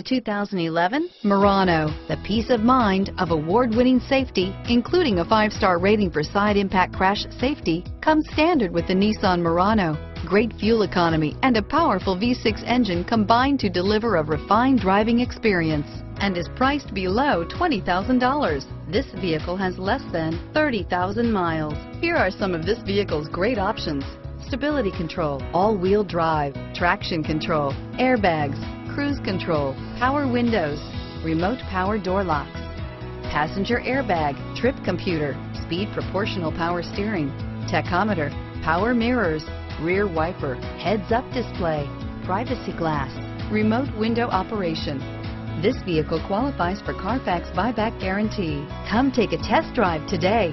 The 2011 Murano, the peace of mind of award-winning safety, including a five-star rating for side impact crash safety, comes standard with the Nissan Murano. Great fuel economy and a powerful V6 engine combine to deliver a refined driving experience and is priced below $20,000. This vehicle has less than 30,000 miles. Here are some of this vehicle's great options. Stability control, all-wheel drive, traction control, airbags, cruise control, power windows, remote power door locks, passenger airbag, trip computer, speed proportional power steering, tachometer, power mirrors, rear wiper, heads-up display, privacy glass, remote window operation. This vehicle qualifies for Carfax buyback guarantee. Come take a test drive today.